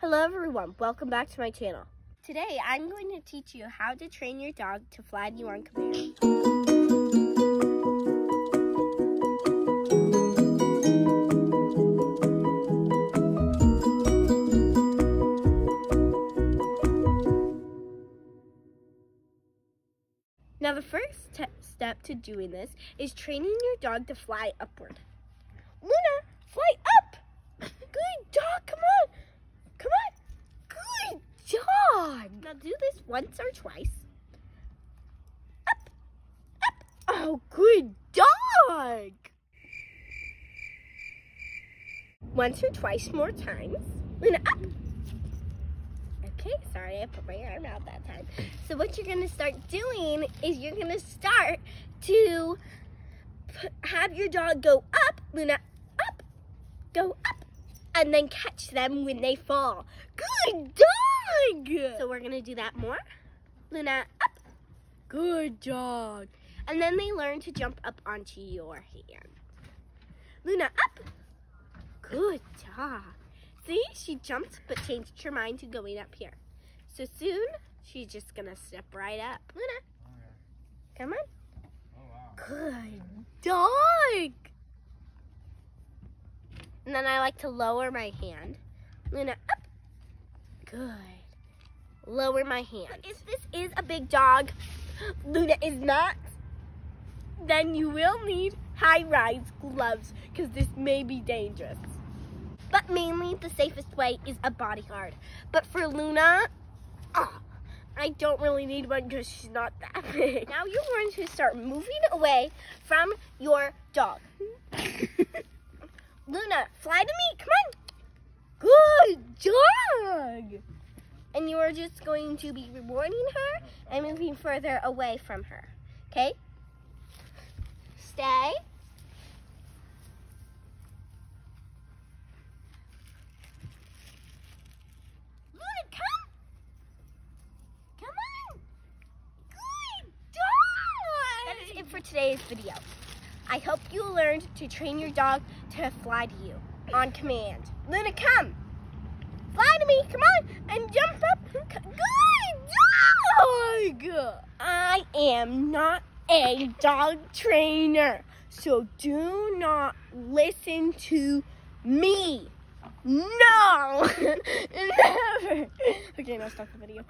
Hello everyone, welcome back to my channel. Today I'm going to teach you how to train your dog to fly you on command. Now the first step to doing this is training your dog to fly upward. Luna, fly up! Good dog, come on! Come on! Good Now do this once or twice. Up! Up! Oh, good dog! Once or twice more times. Luna, up! Okay, sorry, I put my arm out that time. So what you're gonna start doing is you're gonna start to have your dog go up, Luna, up, go up, and then catch them when they fall. Good dog! So we're gonna do that more. Luna, up, good dog. And then they learn to jump up onto your hand. Luna, up, good dog. See, she jumped but changed her mind to going up here. So soon, she's just gonna step right up. Luna, come on. Oh, wow. Good dog. And then I like to lower my hand. Luna, up. Good. Lower my hand. If this is a big dog, Luna is not, then you will need high-rise gloves because this may be dangerous. But mainly the safest way is a bodyguard. But for Luna, ah, I don't really need one because she's not that big. Now you're going to start moving away from your dog. Fly to me, come on. Good dog. And you are just going to be rewarding her and moving further away from her. Okay? Stay. For today's video. I hope you learned to train your dog to fly to you on command. Luna, come. Fly to me, come on, and jump up. Good dog. I am not a dog trainer, so do not listen to me. No, never. Okay, now stop the video.